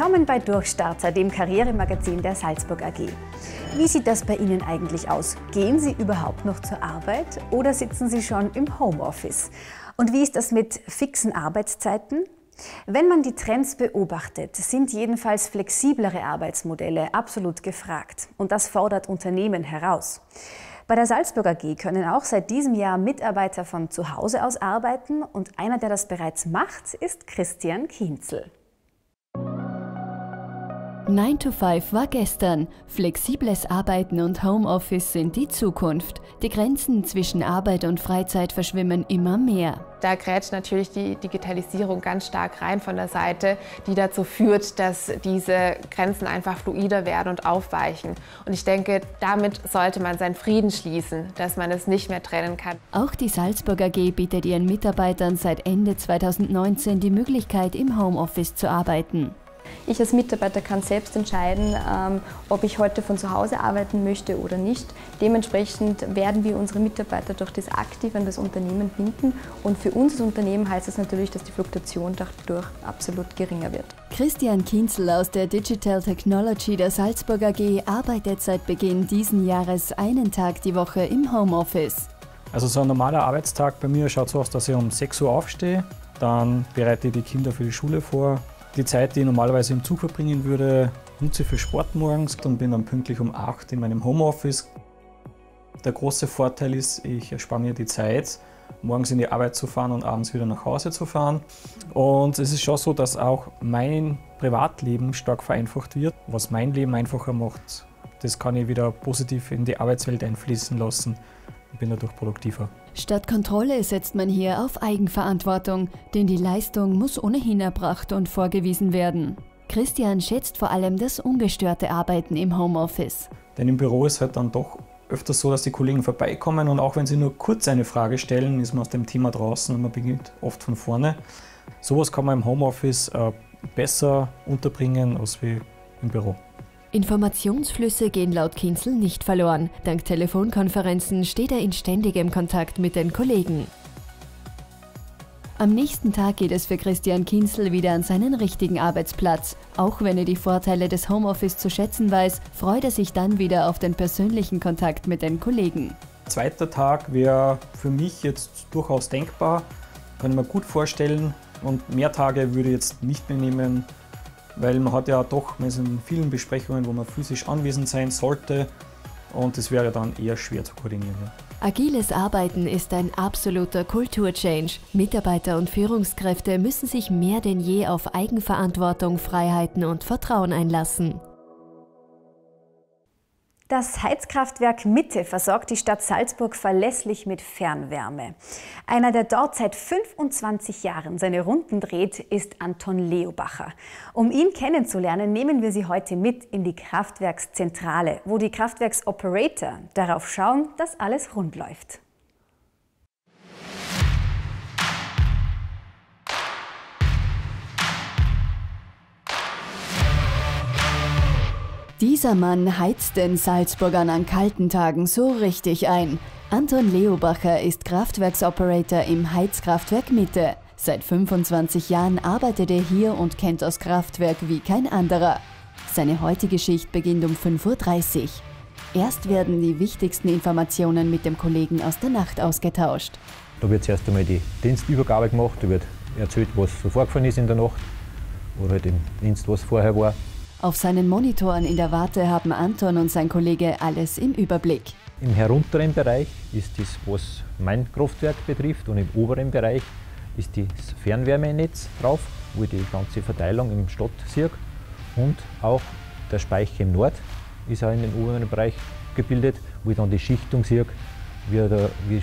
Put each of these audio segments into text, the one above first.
Willkommen bei Durchstarter, dem Karrieremagazin der Salzburg AG. Wie sieht das bei Ihnen eigentlich aus? Gehen Sie überhaupt noch zur Arbeit oder sitzen Sie schon im Homeoffice? Und wie ist das mit fixen Arbeitszeiten? Wenn man die Trends beobachtet, sind jedenfalls flexiblere Arbeitsmodelle absolut gefragt. Und das fordert Unternehmen heraus. Bei der Salzburg AG können auch seit diesem Jahr Mitarbeiter von zu Hause aus arbeiten und einer, der das bereits macht, ist Christian Kienzel. 9 to 5 war gestern. Flexibles Arbeiten und Homeoffice sind die Zukunft. Die Grenzen zwischen Arbeit und Freizeit verschwimmen immer mehr. Da grätscht natürlich die Digitalisierung ganz stark rein von der Seite, die dazu führt, dass diese Grenzen einfach fluider werden und aufweichen. Und ich denke, damit sollte man seinen Frieden schließen, dass man es nicht mehr trennen kann. Auch die Salzburg AG bietet ihren Mitarbeitern seit Ende 2019 die Möglichkeit, im Homeoffice zu arbeiten. Ich als Mitarbeiter kann selbst entscheiden, ähm, ob ich heute von zu Hause arbeiten möchte oder nicht. Dementsprechend werden wir unsere Mitarbeiter durch das aktiv an das Unternehmen binden und für uns als Unternehmen heißt das natürlich, dass die Fluktuation dadurch absolut geringer wird. Christian Kinzel aus der Digital Technology der Salzburg AG arbeitet seit Beginn diesen Jahres einen Tag die Woche im Homeoffice. Also so ein normaler Arbeitstag bei mir schaut so aus, dass ich um 6 Uhr aufstehe, dann bereite ich die Kinder für die Schule vor, die Zeit, die ich normalerweise im Zug verbringen würde, nutze ich für Sport morgens und bin dann pünktlich um 8 in meinem Homeoffice. Der große Vorteil ist, ich erspare mir die Zeit, morgens in die Arbeit zu fahren und abends wieder nach Hause zu fahren. Und es ist schon so, dass auch mein Privatleben stark vereinfacht wird, was mein Leben einfacher macht. Das kann ich wieder positiv in die Arbeitswelt einfließen lassen und bin dadurch produktiver. Statt Kontrolle setzt man hier auf Eigenverantwortung, denn die Leistung muss ohnehin erbracht und vorgewiesen werden. Christian schätzt vor allem das ungestörte Arbeiten im Homeoffice. Denn im Büro ist halt dann doch öfters so, dass die Kollegen vorbeikommen und auch wenn sie nur kurz eine Frage stellen, ist man aus dem Thema draußen und man beginnt oft von vorne. Sowas kann man im Homeoffice äh, besser unterbringen als wie im Büro. Informationsflüsse gehen laut Kinzel nicht verloren. Dank Telefonkonferenzen steht er in ständigem Kontakt mit den Kollegen. Am nächsten Tag geht es für Christian Kinzel wieder an seinen richtigen Arbeitsplatz. Auch wenn er die Vorteile des Homeoffice zu schätzen weiß, freut er sich dann wieder auf den persönlichen Kontakt mit den Kollegen. Zweiter Tag wäre für mich jetzt durchaus denkbar, kann ich mir gut vorstellen. Und mehr Tage würde ich jetzt nicht mehr nehmen, weil man hat ja doch, man ist in vielen Besprechungen, wo man physisch anwesend sein sollte und das wäre dann eher schwer zu koordinieren. Ja. Agiles Arbeiten ist ein absoluter Kulturchange. Mitarbeiter und Führungskräfte müssen sich mehr denn je auf Eigenverantwortung, Freiheiten und Vertrauen einlassen. Das Heizkraftwerk Mitte versorgt die Stadt Salzburg verlässlich mit Fernwärme. Einer, der dort seit 25 Jahren seine Runden dreht, ist Anton Leobacher. Um ihn kennenzulernen, nehmen wir Sie heute mit in die Kraftwerkszentrale, wo die Kraftwerksoperator darauf schauen, dass alles rund läuft. Dieser Mann heizt den Salzburgern an kalten Tagen so richtig ein. Anton Leobacher ist Kraftwerksoperator im Heizkraftwerk Mitte. Seit 25 Jahren arbeitet er hier und kennt das Kraftwerk wie kein anderer. Seine heutige Schicht beginnt um 5.30 Uhr. Erst werden die wichtigsten Informationen mit dem Kollegen aus der Nacht ausgetauscht. Da wird zuerst einmal die Dienstübergabe gemacht, da wird erzählt, was so vorgefallen ist in der Nacht oder halt im Dienst, was vorher war. Auf seinen Monitoren in der Warte haben Anton und sein Kollege alles im Überblick. Im herunteren Bereich ist das, was mein Kraftwerk betrifft, und im oberen Bereich ist das Fernwärmenetz drauf, wo ich die ganze Verteilung im Stadt sehe. Und auch der Speicher im Nord ist auch in den oberen Bereich gebildet, wo ich dann die Schichtung sehe, wie, der, wie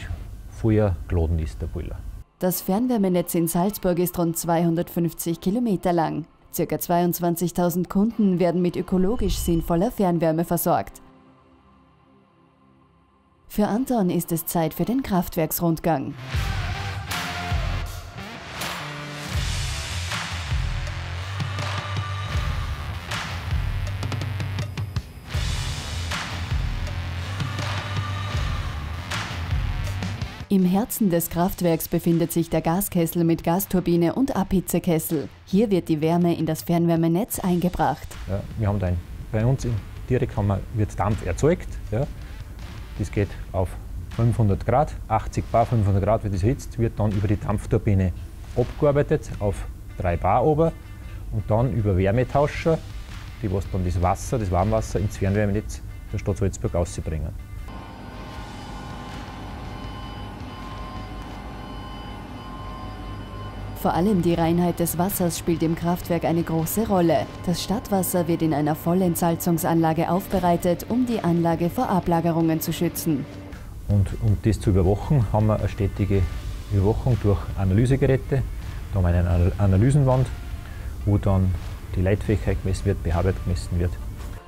vorher geladen ist, der Boiler. Das Fernwärmenetz in Salzburg ist rund 250 Kilometer lang. Circa 22.000 Kunden werden mit ökologisch sinnvoller Fernwärme versorgt. Für Anton ist es Zeit für den Kraftwerksrundgang. Im Herzen des Kraftwerks befindet sich der Gaskessel mit Gasturbine und Abhitzekessel. Hier wird die Wärme in das Fernwärmenetz eingebracht. Ja, wir haben dann bei uns in, direkt haben wir, wird Dampf erzeugt. Ja. Das geht auf 500 Grad, 80 Bar, 500 Grad wird es erhitzt, wird dann über die Dampfturbine abgearbeitet auf 3 Bar ober und dann über Wärmetauscher, die was dann das Wasser, das Warmwasser ins Fernwärmenetz der Stadt Salzburg auszubringen. Vor allem die Reinheit des Wassers spielt im Kraftwerk eine große Rolle. Das Stadtwasser wird in einer Vollentsalzungsanlage aufbereitet, um die Anlage vor Ablagerungen zu schützen. Und um das zu überwachen, haben wir eine stetige Überwachung durch Analysegeräte. Da haben wir eine Analysenwand, wo dann die Leitfähigkeit gemessen wird, pH-Wert gemessen wird.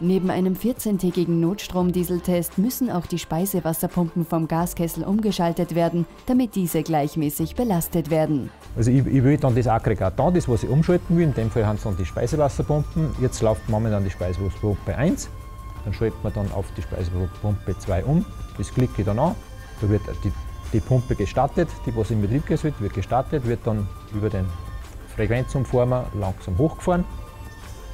Neben einem 14-tägigen Notstromdieseltest müssen auch die Speisewasserpumpen vom Gaskessel umgeschaltet werden, damit diese gleichmäßig belastet werden. Also ich, ich will dann das Aggregat da, das was ich umschalten will, in dem Fall haben es dann die Speisewasserpumpen. Jetzt läuft momentan die Speisewasserpumpe 1, dann schaltet man dann auf die Speisewasserpumpe 2 um, das klicke ich dann an, da wird die, die Pumpe gestartet, die was in Betrieb gesetzt wird, wird gestartet, wird dann über den Frequenzumformer langsam hochgefahren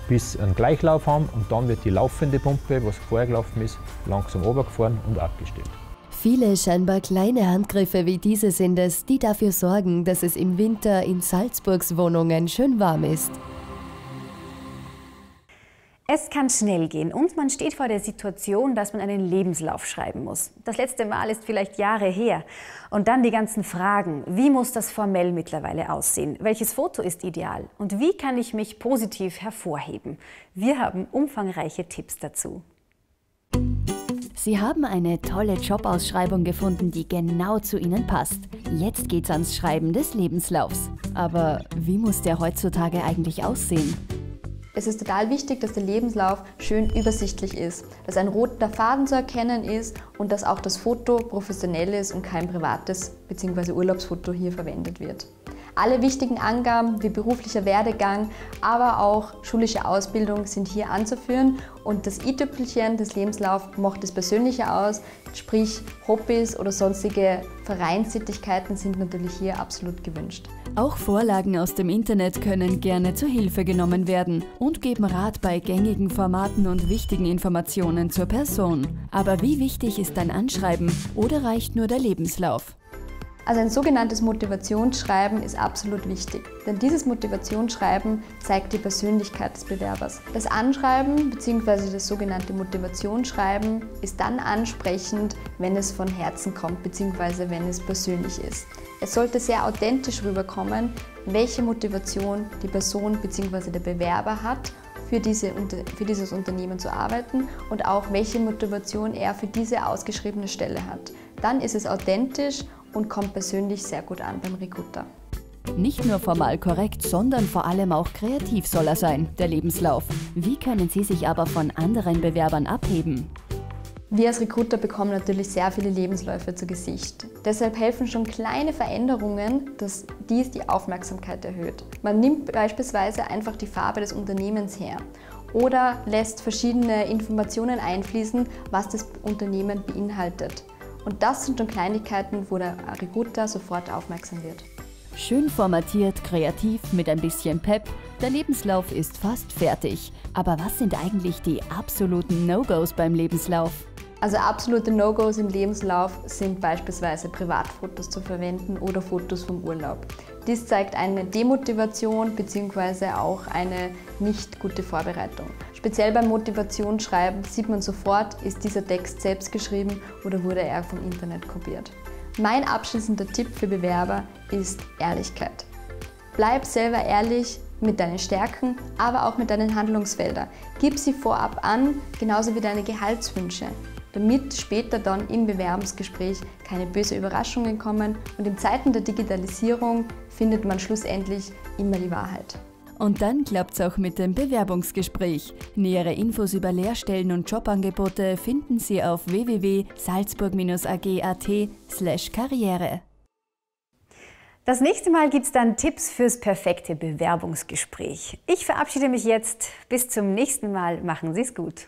bis einen Gleichlauf haben und dann wird die laufende Pumpe, was vorher gelaufen ist, langsam runtergefahren und abgestellt. Viele scheinbar kleine Handgriffe wie diese sind es, die dafür sorgen, dass es im Winter in Salzburgs Wohnungen schön warm ist. Es kann schnell gehen und man steht vor der Situation, dass man einen Lebenslauf schreiben muss. Das letzte Mal ist vielleicht Jahre her. Und dann die ganzen Fragen. Wie muss das formell mittlerweile aussehen? Welches Foto ist ideal? Und wie kann ich mich positiv hervorheben? Wir haben umfangreiche Tipps dazu. Sie haben eine tolle Jobausschreibung gefunden, die genau zu Ihnen passt. Jetzt geht's ans Schreiben des Lebenslaufs. Aber wie muss der heutzutage eigentlich aussehen? Es ist total wichtig, dass der Lebenslauf schön übersichtlich ist, dass ein roter Faden zu erkennen ist und dass auch das Foto professionell ist und kein privates bzw. Urlaubsfoto hier verwendet wird. Alle wichtigen Angaben wie beruflicher Werdegang, aber auch schulische Ausbildung sind hier anzuführen und das i-Tüpfelchen des Lebenslaufs macht das Persönliche aus, sprich Hobbys oder sonstige Vereinstätigkeiten sind natürlich hier absolut gewünscht. Auch Vorlagen aus dem Internet können gerne zur Hilfe genommen werden und geben Rat bei gängigen Formaten und wichtigen Informationen zur Person. Aber wie wichtig ist dein Anschreiben oder reicht nur der Lebenslauf? Also ein sogenanntes Motivationsschreiben ist absolut wichtig, denn dieses Motivationsschreiben zeigt die Persönlichkeit des Bewerbers. Das Anschreiben bzw. das sogenannte Motivationsschreiben ist dann ansprechend, wenn es von Herzen kommt bzw. wenn es persönlich ist. Es sollte sehr authentisch rüberkommen, welche Motivation die Person bzw. der Bewerber hat für, diese, für dieses Unternehmen zu arbeiten und auch welche Motivation er für diese ausgeschriebene Stelle hat. Dann ist es authentisch und kommt persönlich sehr gut an beim Recruiter. Nicht nur formal korrekt, sondern vor allem auch kreativ soll er sein, der Lebenslauf. Wie können Sie sich aber von anderen Bewerbern abheben? Wir als Recruiter bekommen natürlich sehr viele Lebensläufe zu Gesicht. Deshalb helfen schon kleine Veränderungen, dass dies die Aufmerksamkeit erhöht. Man nimmt beispielsweise einfach die Farbe des Unternehmens her oder lässt verschiedene Informationen einfließen, was das Unternehmen beinhaltet. Und das sind schon Kleinigkeiten, wo der Recruiter sofort aufmerksam wird. Schön formatiert, kreativ, mit ein bisschen Pep. Der Lebenslauf ist fast fertig. Aber was sind eigentlich die absoluten No-Gos beim Lebenslauf? Also absolute No-Gos im Lebenslauf sind beispielsweise Privatfotos zu verwenden oder Fotos vom Urlaub. Dies zeigt eine Demotivation bzw. auch eine nicht gute Vorbereitung. Speziell beim Motivationsschreiben sieht man sofort, ist dieser Text selbst geschrieben oder wurde er vom Internet kopiert. Mein abschließender Tipp für Bewerber ist Ehrlichkeit. Bleib selber ehrlich mit deinen Stärken, aber auch mit deinen Handlungsfeldern. Gib sie vorab an, genauso wie deine Gehaltswünsche damit später dann im Bewerbungsgespräch keine böse Überraschungen kommen und in Zeiten der Digitalisierung findet man schlussendlich immer die Wahrheit. Und dann klappt's auch mit dem Bewerbungsgespräch. Nähere Infos über Lehrstellen und Jobangebote finden Sie auf www.salzburg-ag.at/karriere. Das nächste Mal gibt es dann Tipps fürs perfekte Bewerbungsgespräch. Ich verabschiede mich jetzt. Bis zum nächsten Mal. Machen Sie es gut.